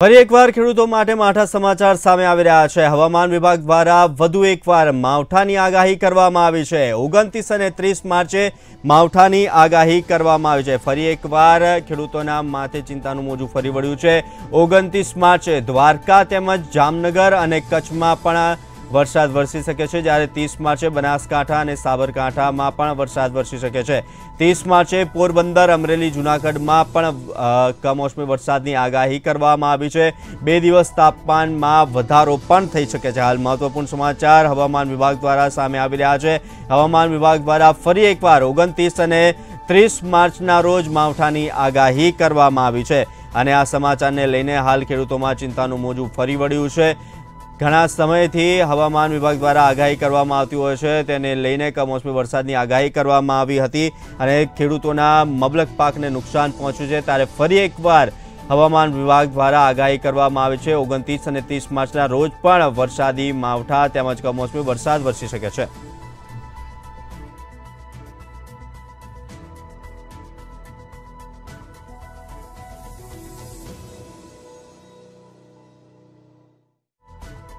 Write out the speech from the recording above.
ફરી એકવાર ખેડૂતો માટે માઠા સમાચાર સામે આવી રહ્યા છે. હવામાન વિભાગ દ્વારા વધુ એકવાર માવઠાની આગાહી કરવામાં આવી છે. ઓગણત્રીસ અને ત્રીસ માર્ચે માવઠાની આગાહી કરવામાં આવી છે. ફરી એકવાર ખેડૂતોના માથે ચિંતાનું મોજું ફરી વળ્યું છે. ઓગણત્રીસ માર્ચે દ્વારકા તેમજ જામનગર અને કચ્છમાં પણ વરસાદ વરસી શકે છે જ્યારે ત્રીસ માર્ચે બનાસકાંઠા અને સાબરકાંઠામાં પણ વરસાદ વરસી શકે છે. ત્રીસ માર્ચે પોરબંદર, અમરેલી, જૂનાગઢમાં પણ કમોસમી વરસાદની આગાહી કરવામાં આવી છે. બે દિવસ તાપમાનમાં વધારો પણ થઈ શકે છે. હાલ મહત્વપૂર્ણ સમાચાર હવામાન વિભાગ દ્વારા સામે આવી રહ્યા છે. હવામાન વિભાગ દ્વારા ફરી એકવાર ઓગણત્રીસ અને ત્રીસ માર્ચના રોજ માવઠાની આગાહી કરવામાં આવી છે. અને આ સમાચારને લઈને હાલ ખેડૂતોમાં ચિંતાનું મોજું ફરી વળ્યું છે. ઘણા સમયથી હવામાન વિભાગ દ્વારા આગાહી કરવામાં આવતી હોય છે. તેને લઈને કમોસમી વરસાદની આગાહી કરવામાં આવી હતી અને ખેડૂતોના મબલક પાકને નુકસાન પહોંચ્યું છે. ત્યારે ફરી એકવાર હવામાન વિભાગ દ્વારા આગાહી કરવામાં આવી છે. ઓગણત્રીસ અને ત્રીસ માર્ચના રોજ પણ વરસાદી માવઠા તેમજ કમોસમી વરસાદ વરસી શકે છે.